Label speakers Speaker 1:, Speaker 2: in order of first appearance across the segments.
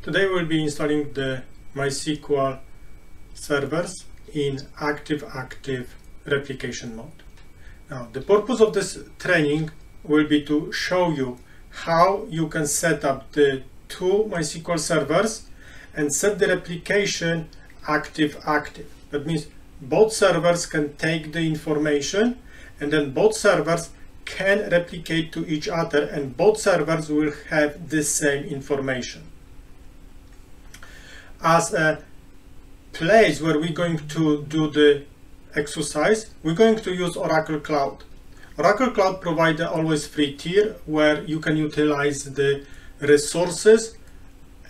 Speaker 1: Today we'll be installing the MySQL servers in active-active replication mode. Now the purpose of this training will be to show you how you can set up the two MySQL servers and set the replication active-active. That means both servers can take the information and then both servers can replicate to each other and both servers will have the same information. As a place where we're going to do the exercise, we're going to use Oracle Cloud. Oracle Cloud provides always free tier where you can utilize the resources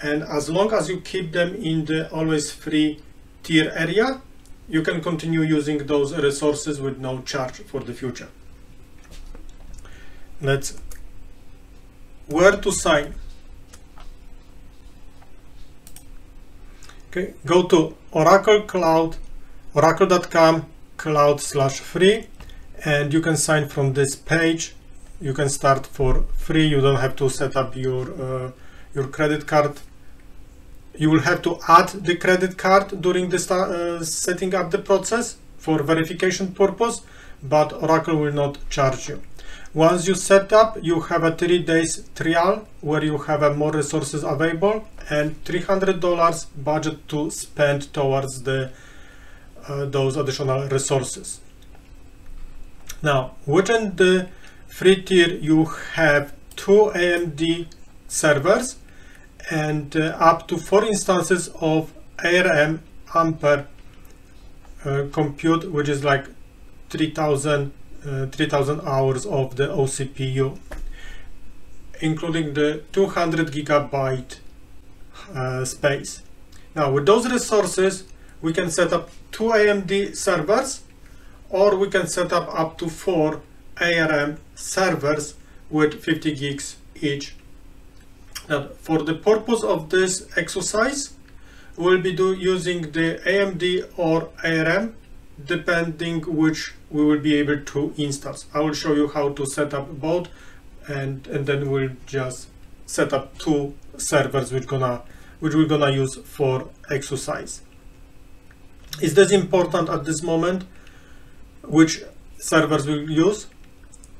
Speaker 1: and as long as you keep them in the always free tier area, you can continue using those resources with no charge for the future. Let's where to sign. Okay, go to Oracle Cloud, oracle.com cloud slash free, and you can sign from this page. You can start for free. You don't have to set up your uh, your credit card you will have to add the credit card during the uh, setting up the process for verification purpose, but Oracle will not charge you. Once you set up, you have a three days trial where you have a more resources available and $300 budget to spend towards the uh, those additional resources. Now, within the free tier, you have two AMD servers and uh, up to four instances of ARM Ampere uh, compute, which is like 3000 uh, 3000 hours of the OCPU, including the 200 gigabyte uh, space. Now, with those resources, we can set up two AMD servers, or we can set up up to four ARM servers with 50 gigs each now, for the purpose of this exercise, we'll be do, using the AMD or ARM, depending which we will be able to install. I will show you how to set up both, and and then we'll just set up two servers which gonna which we're gonna use for exercise. Is this important at this moment? Which servers we'll use?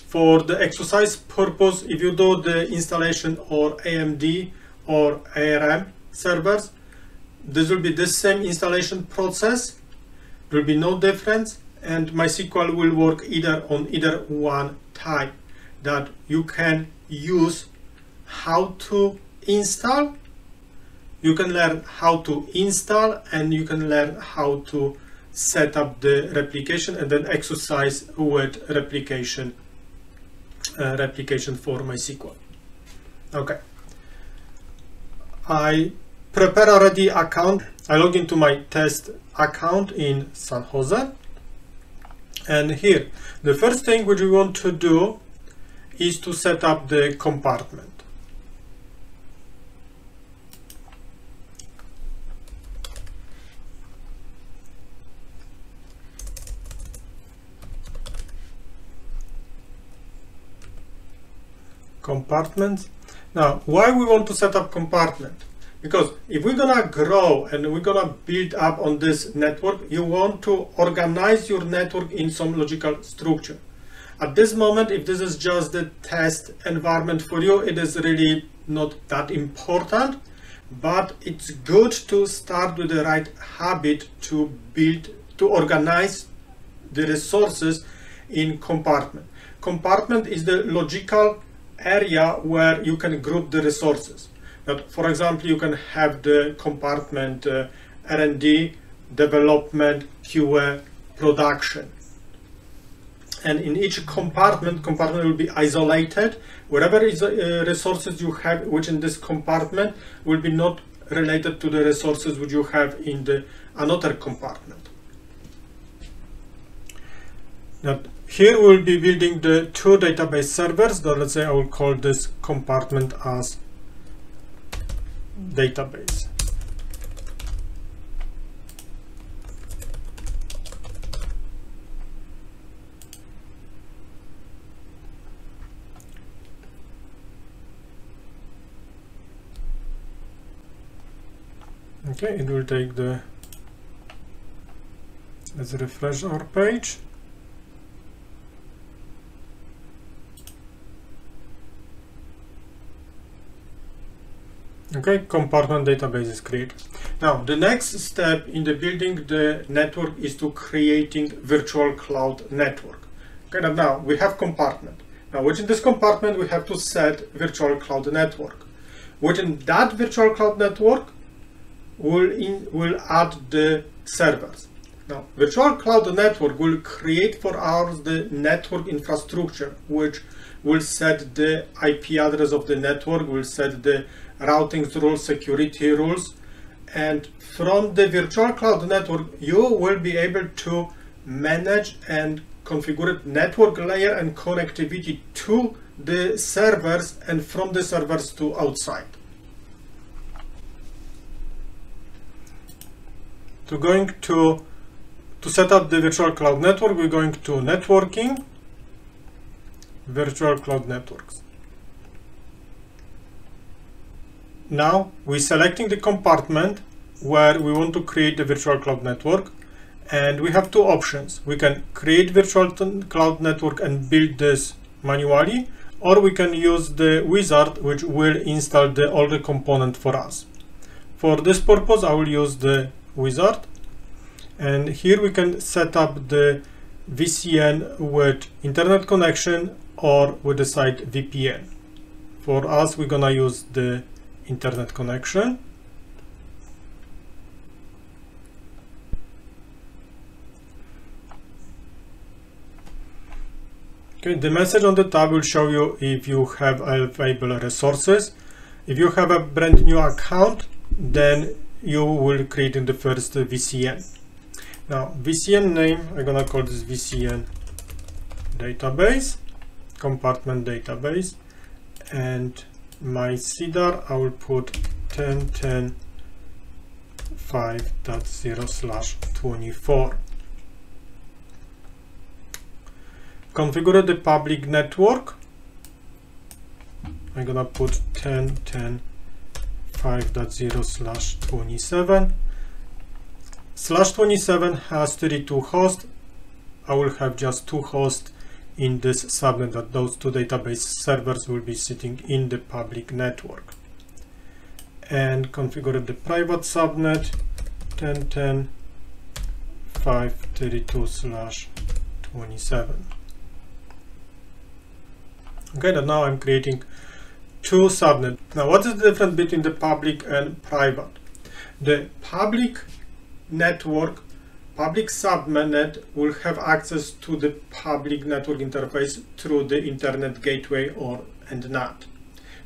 Speaker 1: For the exercise purpose, if you do the installation or AMD or ARM servers, this will be the same installation process. There will be no difference and MySQL will work either on either one type that you can use how to install you can learn how to install and you can learn how to set up the replication and then exercise with replication uh, replication for MySQL. Okay. I prepare already account. I log into my test account in San Jose. And here, the first thing which we want to do is to set up the compartment. compartments. Now, why we want to set up compartment? Because if we're gonna grow and we're gonna build up on this network, you want to organize your network in some logical structure. At this moment, if this is just the test environment for you, it is really not that important, but it's good to start with the right habit to build, to organize the resources in compartment. Compartment is the logical area where you can group the resources. That, for example, you can have the compartment uh, R&D, development, QA, production. And in each compartment, compartment will be isolated. Whatever is uh, resources you have within this compartment will be not related to the resources which you have in the another compartment. Now, here we'll be building the two database servers. So let's say I will call this compartment as database. okay it will take the let's refresh our page okay compartment database is created. Now the next step in the building the network is to creating virtual cloud network. Okay now we have compartment. Now within this compartment we have to set virtual cloud network. Within that virtual cloud network will in will add the servers. Now virtual cloud network will create for us the network infrastructure which will set the IP address of the network will set the routing rules, security rules, and from the virtual cloud network, you will be able to manage and configure network layer and connectivity to the servers and from the servers to outside. To going to to set up the virtual cloud network, we're going to networking, virtual cloud networks. Now we're selecting the compartment where we want to create the virtual cloud network and we have two options. We can create virtual cloud network and build this manually or we can use the wizard which will install the all the component for us. For this purpose I will use the wizard and here we can set up the VCN with internet connection or with the site VPN. For us we're gonna use the internet connection. Okay, the message on the tab will show you if you have available resources. If you have a brand new account, then you will create in the first VCN. Now, VCN name, I'm gonna call this VCN database, compartment database, and my CIDR, I will put 1010 5.0 slash 24. Configure the public network. I'm gonna put 1010 5.0 slash 27. Slash 27 has 32 hosts. I will have just two hosts in this subnet that those two database servers will be sitting in the public network. And configure the private subnet 1010 532 slash 27 okay and now I'm creating two subnet. Now what is the difference between the public and private? The public network public subnet will have access to the public network interface through the internet gateway or and NAT.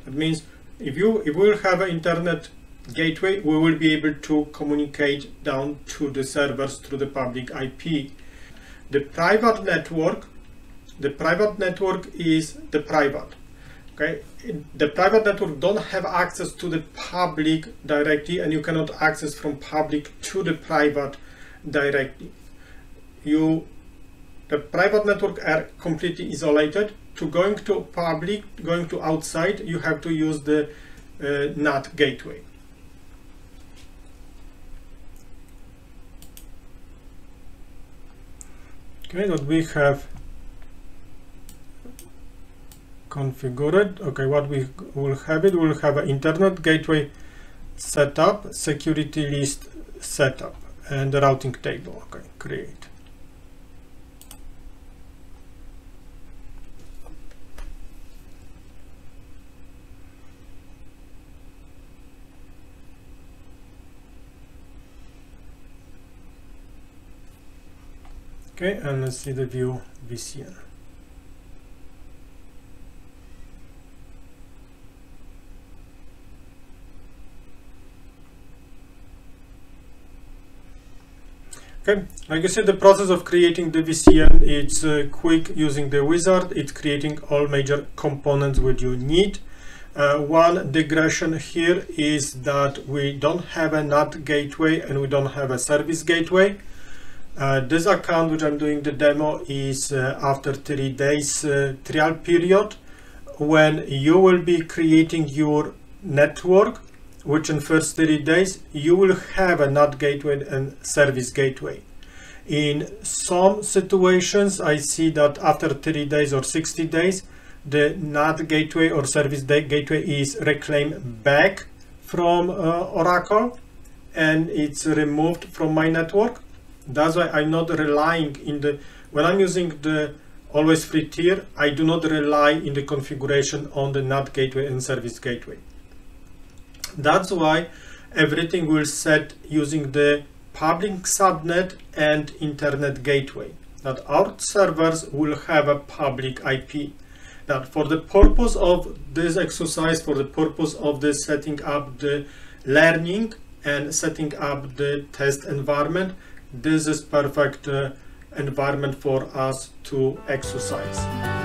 Speaker 1: That means if you if we will have an internet gateway, we will be able to communicate down to the servers through the public IP. The private network, the private network is the private. Okay, the private network don't have access to the public directly, and you cannot access from public to the private directly. You, the private network are completely isolated. To going to public, going to outside, you have to use the uh, NAT gateway. Okay, what we have configured. Okay, what we will have it, we'll have an internet gateway setup, security list setup and the routing table okay create. Okay and let's see the view VCN Okay, like I said, the process of creating the VCN, it's uh, quick using the wizard. It's creating all major components that you need. Uh, one digression here is that we don't have a NAT gateway and we don't have a service gateway. Uh, this account which I'm doing the demo is uh, after three days uh, trial period when you will be creating your network which in first 30 days you will have a NAT gateway and service gateway. In some situations, I see that after 30 days or 60 days, the NAT gateway or service gateway is reclaimed back from uh, Oracle and it's removed from my network. That's why I'm not relying in the, when I'm using the always free tier, I do not rely in the configuration on the NAT gateway and service gateway. That's why everything will set using the public subnet and internet gateway. That our servers will have a public IP. That for the purpose of this exercise, for the purpose of the setting up the learning and setting up the test environment, this is perfect uh, environment for us to exercise.